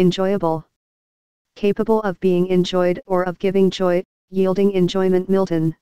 enjoyable. Capable of being enjoyed or of giving joy, yielding enjoyment Milton.